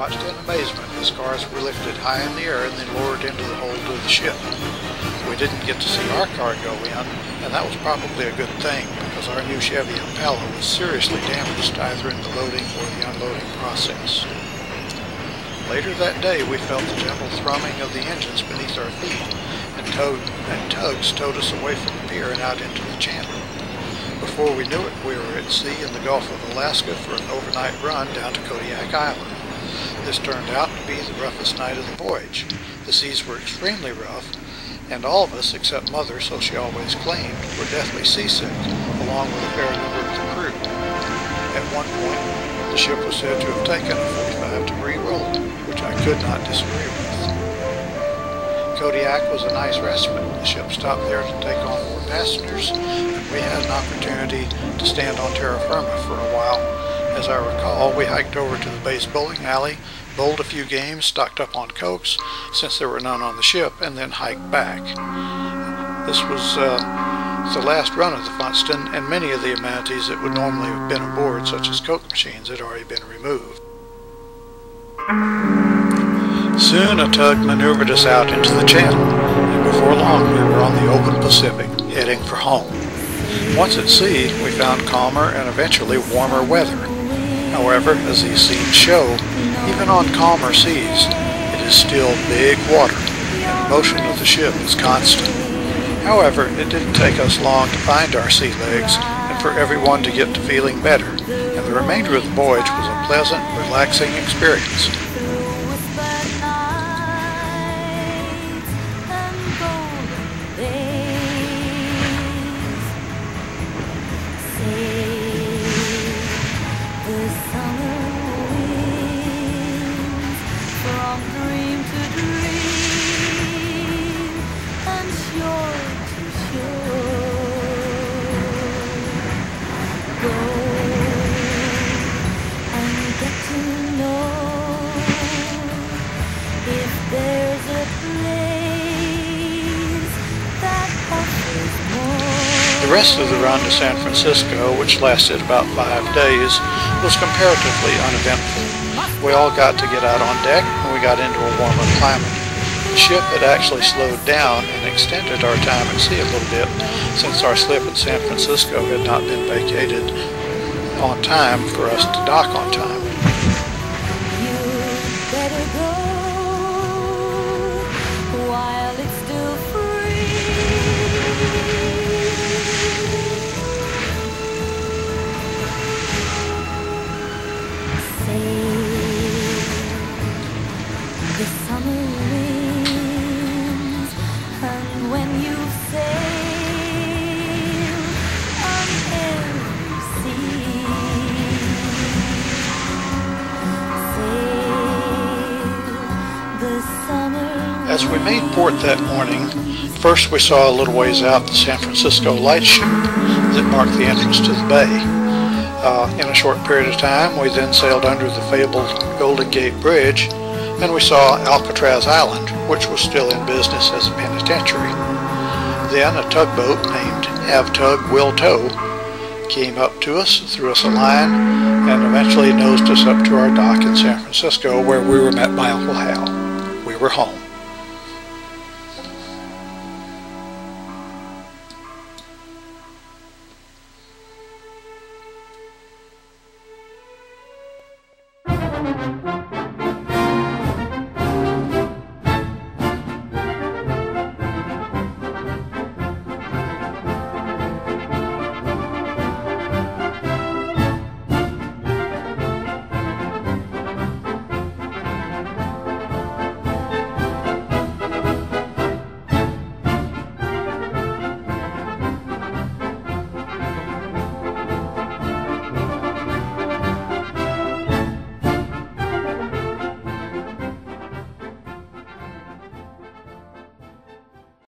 watched in amazement as cars were lifted high in the air and then lowered into the hold of the ship. We didn't get to see our car go in, and that was probably a good thing because our new Chevy Impala was seriously damaged either in the loading or the unloading process. Later that day, we felt the gentle thrumming of the engines beneath our feet, and, towed, and tugs towed us away from the pier and out into the channel. Before we knew it, we were at sea in the Gulf of Alaska for an overnight run down to Kodiak Island. This turned out to be the roughest night of the voyage. The seas were extremely rough, and all of us, except Mother, so she always claimed, were deathly seasick, along with a fair number of the crew. At one point, the ship was said to have taken a 45 degree roll, which I could not disagree with. Kodiak was a nice respite. The ship stopped there to take on more passengers, and we had an opportunity to stand on terra firma for a while. As I recall, we hiked over to the base bowling alley, bowled a few games, stocked up on cokes, since there were none on the ship, and then hiked back. This was uh, the last run of the Funston, and many of the amenities that would normally have been aboard, such as coke machines, had already been removed. Soon a tug maneuvered us out into the channel, and before long we were on the open Pacific, heading for home. Once at sea, we found calmer and eventually warmer weather. However, as these scenes show, even on calmer seas, it is still big water, and the motion of the ship is constant. However, it didn't take us long to find our sea legs and for everyone to get to feeling better, and the remainder of the voyage was a pleasant, relaxing experience. The rest of the run to San Francisco, which lasted about five days, was comparatively uneventful. We all got to get out on deck and we got into a warmer climate. The ship had actually slowed down and extended our time at sea a little bit since our slip at San Francisco had not been vacated on time for us to dock on time. As we made port that morning, first we saw a little ways out the San Francisco lightship that marked the entrance to the bay. Uh, in a short period of time, we then sailed under the fabled Golden Gate Bridge, and we saw Alcatraz Island, which was still in business as a penitentiary. Then a tugboat named Have Tug Will Tow came up to us, threw us a line, and eventually nosed us up to our dock in San Francisco, where we were met by Uncle Hal. We were home.